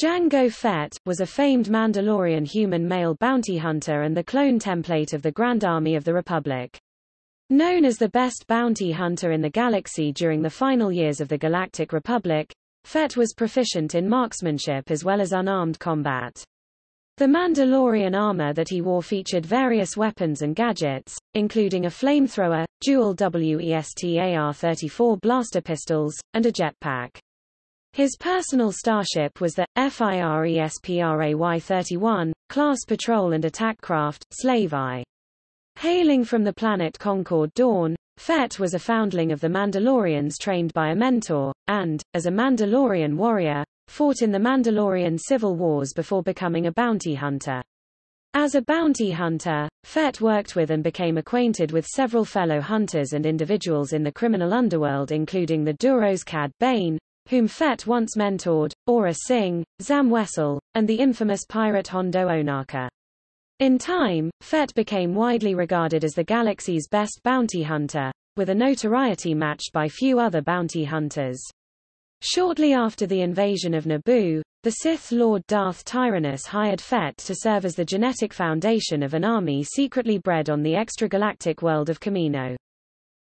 Jango Fett, was a famed Mandalorian human male bounty hunter and the clone template of the Grand Army of the Republic. Known as the best bounty hunter in the galaxy during the final years of the Galactic Republic, Fett was proficient in marksmanship as well as unarmed combat. The Mandalorian armor that he wore featured various weapons and gadgets, including a flamethrower, dual WESTAR-34 blaster pistols, and a jetpack. His personal starship was the FIRESPRAY-31 class patrol and attack craft, Slave I. Hailing from the planet Concord Dawn, Fett was a foundling of the Mandalorians trained by a mentor, and, as a Mandalorian warrior, fought in the Mandalorian civil wars before becoming a bounty hunter. As a bounty hunter, Fett worked with and became acquainted with several fellow hunters and individuals in the criminal underworld including the Duros Cad Bane, whom Fett once mentored, Aura Singh, Zam Wesell, and the infamous pirate Hondo Ohnaka. In time, Fett became widely regarded as the galaxy's best bounty hunter, with a notoriety matched by few other bounty hunters. Shortly after the invasion of Naboo, the Sith Lord Darth Tyrannus hired Fett to serve as the genetic foundation of an army secretly bred on the extragalactic world of Kamino.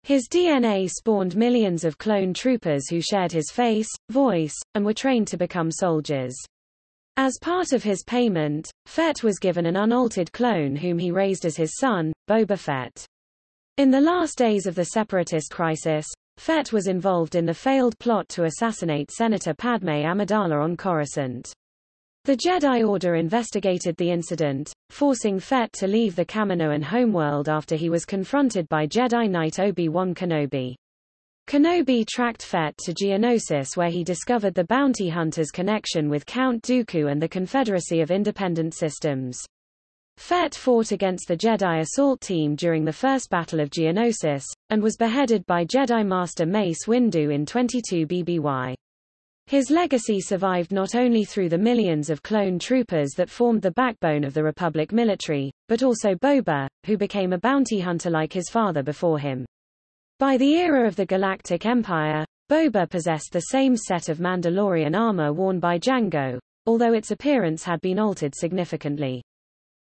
His DNA spawned millions of clone troopers who shared his face, voice, and were trained to become soldiers. As part of his payment, Fett was given an unaltered clone whom he raised as his son, Boba Fett. In the last days of the Separatist crisis, Fett was involved in the failed plot to assassinate Senator Padme Amidala on Coruscant. The Jedi Order investigated the incident, forcing Fett to leave the Kaminoan homeworld after he was confronted by Jedi Knight Obi-Wan Kenobi. Kenobi tracked Fett to Geonosis where he discovered the bounty hunter's connection with Count Dooku and the Confederacy of Independent Systems. Fett fought against the Jedi assault team during the First Battle of Geonosis, and was beheaded by Jedi Master Mace Windu in 22 BBY. His legacy survived not only through the millions of clone troopers that formed the backbone of the Republic military, but also Boba, who became a bounty hunter like his father before him. By the era of the Galactic Empire, Boba possessed the same set of Mandalorian armor worn by Jango, although its appearance had been altered significantly.